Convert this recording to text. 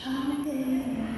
唱给你